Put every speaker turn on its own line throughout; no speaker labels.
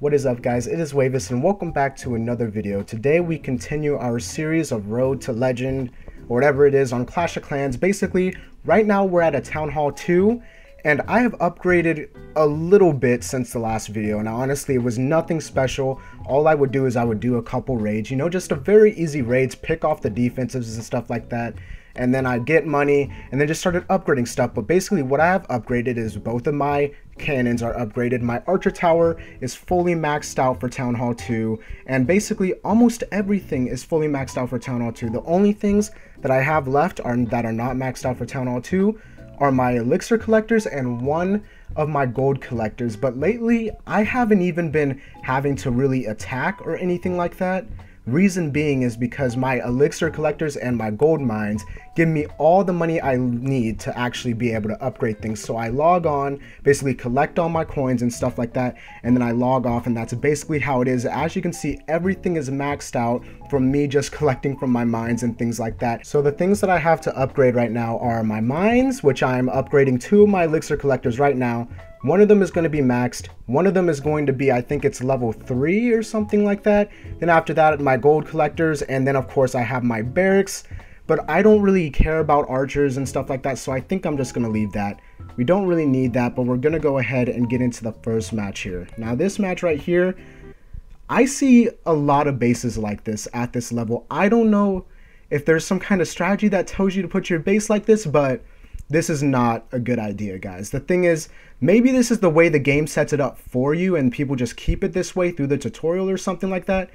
What is up guys, it is Wavist and welcome back to another video. Today we continue our series of Road to Legend, or whatever it is, on Clash of Clans. Basically, right now we're at a Town Hall 2, and I have upgraded a little bit since the last video. Now honestly, it was nothing special. All I would do is I would do a couple raids, you know, just a very easy raids, pick off the defensives and stuff like that and then I'd get money and then just started upgrading stuff. But basically what I have upgraded is both of my cannons are upgraded. My archer tower is fully maxed out for Town Hall 2 and basically almost everything is fully maxed out for Town Hall 2. The only things that I have left are that are not maxed out for Town Hall 2 are my elixir collectors and one of my gold collectors. But lately I haven't even been having to really attack or anything like that. Reason being is because my elixir collectors and my gold mines give me all the money I need to actually be able to upgrade things. So I log on, basically collect all my coins and stuff like that, and then I log off and that's basically how it is. As you can see, everything is maxed out from me just collecting from my mines and things like that. So the things that I have to upgrade right now are my mines, which I'm upgrading two of my elixir collectors right now, one of them is going to be maxed. One of them is going to be, I think it's level 3 or something like that. Then after that, my gold collectors. And then, of course, I have my barracks. But I don't really care about archers and stuff like that. So I think I'm just going to leave that. We don't really need that. But we're going to go ahead and get into the first match here. Now, this match right here, I see a lot of bases like this at this level. I don't know if there's some kind of strategy that tells you to put your base like this. But this is not a good idea, guys. The thing is, maybe this is the way the game sets it up for you and people just keep it this way through the tutorial or something like that.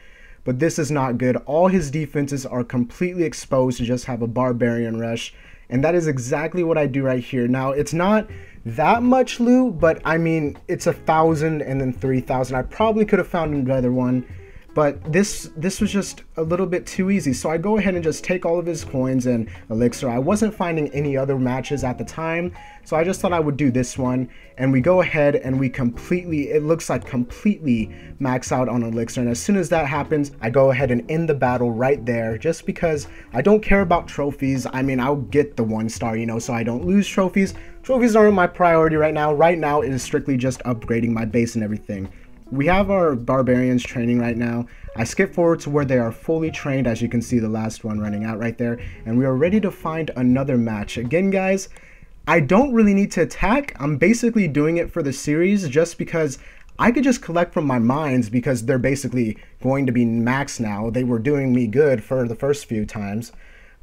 But this is not good. All his defenses are completely exposed to just have a barbarian rush. And that is exactly what I do right here. Now, it's not that much loot, but I mean, it's a thousand and then 3,000. I probably could have found another one but this this was just a little bit too easy. So I go ahead and just take all of his coins and elixir. I wasn't finding any other matches at the time, so I just thought I would do this one. And we go ahead and we completely, it looks like completely max out on elixir. And as soon as that happens, I go ahead and end the battle right there, just because I don't care about trophies. I mean, I'll get the one star, you know, so I don't lose trophies. Trophies aren't my priority right now. Right now, it is strictly just upgrading my base and everything. We have our barbarians training right now. I skip forward to where they are fully trained, as you can see the last one running out right there. And we are ready to find another match. Again, guys, I don't really need to attack. I'm basically doing it for the series just because I could just collect from my mines because they're basically going to be max now. They were doing me good for the first few times.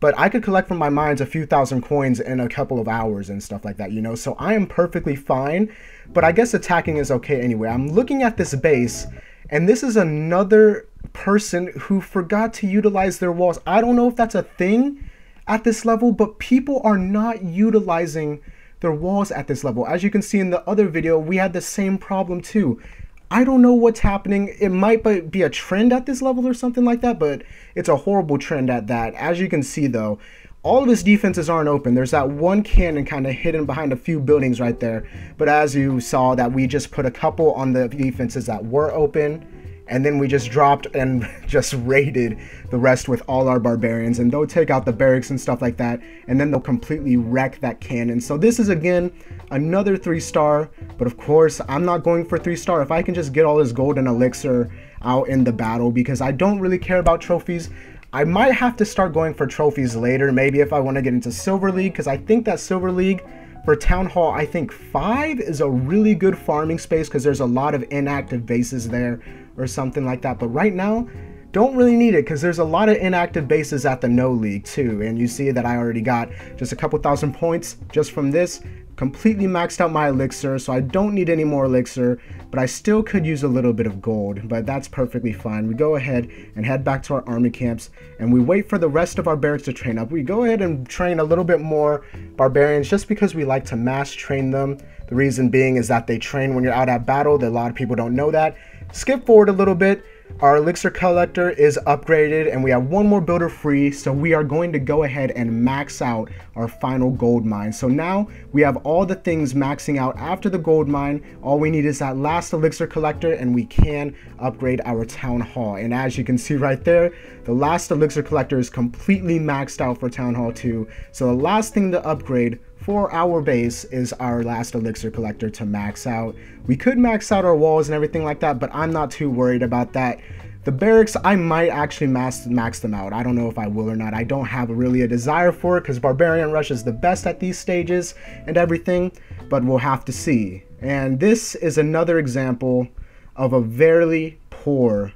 But I could collect from my mines a few thousand coins in a couple of hours and stuff like that, you know? So I am perfectly fine, but I guess attacking is okay anyway. I'm looking at this base, and this is another person who forgot to utilize their walls. I don't know if that's a thing at this level, but people are not utilizing their walls at this level. As you can see in the other video, we had the same problem too. I don't know what's happening. It might be a trend at this level or something like that, but it's a horrible trend at that. As you can see though, all of his defenses aren't open. There's that one cannon kind of hidden behind a few buildings right there. But as you saw that we just put a couple on the defenses that were open and then we just dropped and just raided the rest with all our barbarians. And they'll take out the barracks and stuff like that. And then they'll completely wreck that cannon. So this is again another three star but of course i'm not going for three star if i can just get all this golden elixir out in the battle because i don't really care about trophies i might have to start going for trophies later. Maybe if i want to get into silver league because i think that silver league for Town Hall, I think 5 is a really good farming space because there's a lot of inactive bases there or something like that. But right now, don't really need it because there's a lot of inactive bases at the no league too and you see that I already got just a couple thousand points just from this. Completely maxed out my elixir so I don't need any more elixir but I still could use a little bit of gold but that's perfectly fine. We go ahead and head back to our army camps and we wait for the rest of our barracks to train up. We go ahead and train a little bit more barbarians just because we like to mass train them. The reason being is that they train when you're out at battle That a lot of people don't know that. Skip forward a little bit our elixir collector is upgraded and we have one more builder free. So we are going to go ahead and max out our final gold mine. So now we have all the things maxing out after the gold mine. All we need is that last elixir collector and we can upgrade our town hall. And as you can see right there, the last elixir collector is completely maxed out for town hall 2. So the last thing to upgrade for our base is our last elixir collector to max out. We could max out our walls and everything like that, but I'm not too worried about that. The barracks, I might actually max, max them out. I don't know if I will or not. I don't have really a desire for it because Barbarian Rush is the best at these stages and everything, but we'll have to see. And this is another example of a very poor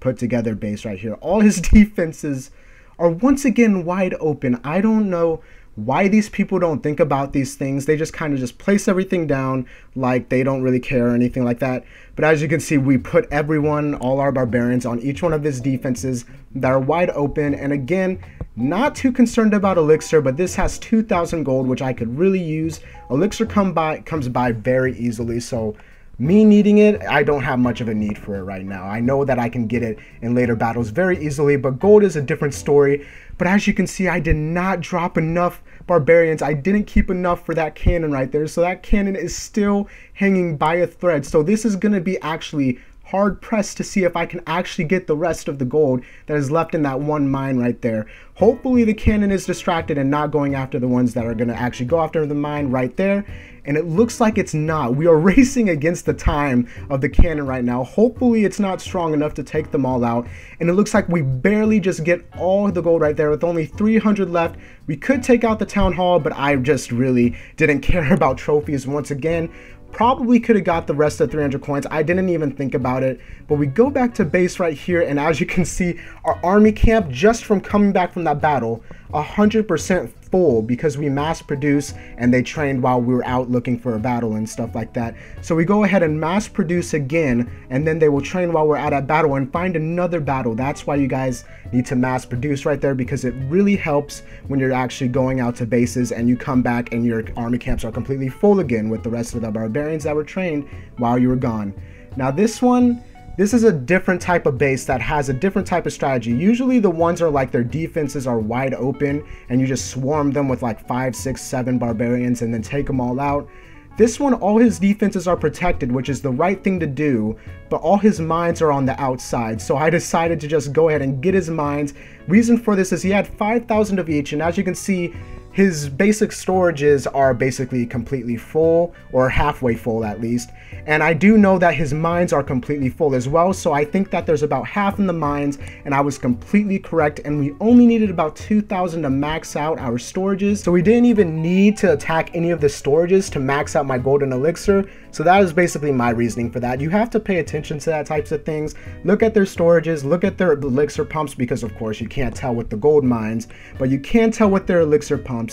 put together base right here. All his defenses are once again wide open. I don't know why these people don't think about these things. They just kind of just place everything down like they don't really care or anything like that. But as you can see, we put everyone, all our barbarians, on each one of his defenses that are wide open. And again, not too concerned about Elixir, but this has 2,000 gold, which I could really use. Elixir come by, comes by very easily, so me needing it, I don't have much of a need for it right now. I know that I can get it in later battles very easily, but gold is a different story. But as you can see, I did not drop enough barbarians. I didn't keep enough for that cannon right there. So that cannon is still hanging by a thread. So this is going to be actually hard pressed to see if I can actually get the rest of the gold that is left in that one mine right there. Hopefully the cannon is distracted and not going after the ones that are going to actually go after the mine right there. And it looks like it's not. We are racing against the time of the cannon right now. Hopefully it's not strong enough to take them all out. And it looks like we barely just get all the gold right there with only 300 left. We could take out the town hall, but I just really didn't care about trophies once again. Probably could have got the rest of 300 coins. I didn't even think about it. But we go back to base right here, and as you can see, our army camp, just from coming back from that battle, 100% full because we mass produce and they trained while we were out looking for a battle and stuff like that. So we go ahead and mass produce again and then they will train while we're at a battle and find another battle. That's why you guys need to mass produce right there because it really helps when you're actually going out to bases and you come back and your army camps are completely full again with the rest of the barbarians that were trained while you were gone. Now this one, this is a different type of base that has a different type of strategy. Usually the ones are like their defenses are wide open and you just swarm them with like five, six, seven barbarians and then take them all out. This one, all his defenses are protected, which is the right thing to do, but all his mines are on the outside. So I decided to just go ahead and get his mines. Reason for this is he had 5,000 of each, and as you can see, his basic storages are basically completely full or halfway full at least. And I do know that his mines are completely full as well so I think that there's about half in the mines and I was completely correct and we only needed about 2,000 to max out our storages. So we didn't even need to attack any of the storages to max out my golden elixir so that is basically my reasoning for that. You have to pay attention to that types of things. Look at their storages look at their elixir pumps because of course you can't tell with the gold mines but you can tell with their elixir pumps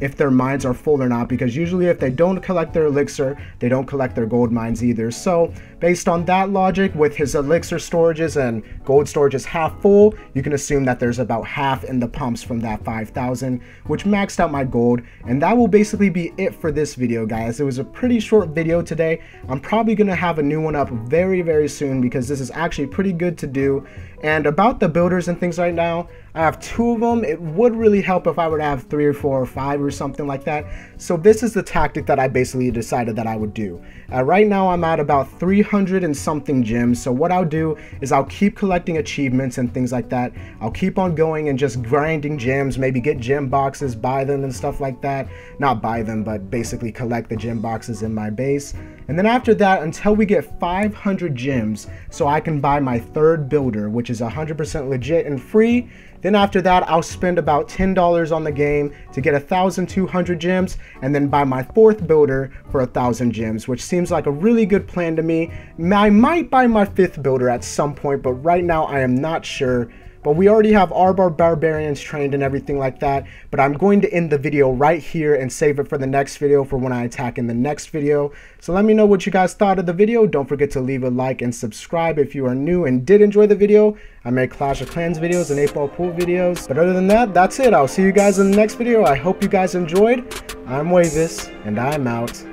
if their mines are full or not because usually if they don't collect their elixir they don't collect their gold mines either. So based on that logic with his elixir storages and gold storages half full you can assume that there's about half in the pumps from that 5000 which maxed out my gold and that will basically be it for this video guys it was a pretty short video today i'm probably gonna have a new one up very very soon because this is actually pretty good to do and about the builders and things right now I have two of them. It would really help if I were to have three or four or five or something like that. So this is the tactic that I basically decided that I would do. Uh, right now I'm at about 300 and something gems. So what I'll do is I'll keep collecting achievements and things like that. I'll keep on going and just grinding gems, maybe get gem boxes, buy them and stuff like that. Not buy them, but basically collect the gem boxes in my base. And then after that, until we get 500 gems, so I can buy my third builder, which is 100% legit and free, then after that, I'll spend about $10 on the game to get 1,200 gems and then buy my fourth builder for 1,000 gems, which seems like a really good plan to me. I might buy my fifth builder at some point, but right now I am not sure but we already have our barbarians trained and everything like that. But I'm going to end the video right here and save it for the next video for when I attack in the next video. So let me know what you guys thought of the video. Don't forget to leave a like and subscribe if you are new and did enjoy the video. I make Clash of Clans videos and 8 Ball Pool videos. But other than that, that's it. I'll see you guys in the next video. I hope you guys enjoyed. I'm Wavist, and I'm out.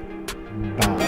Bye.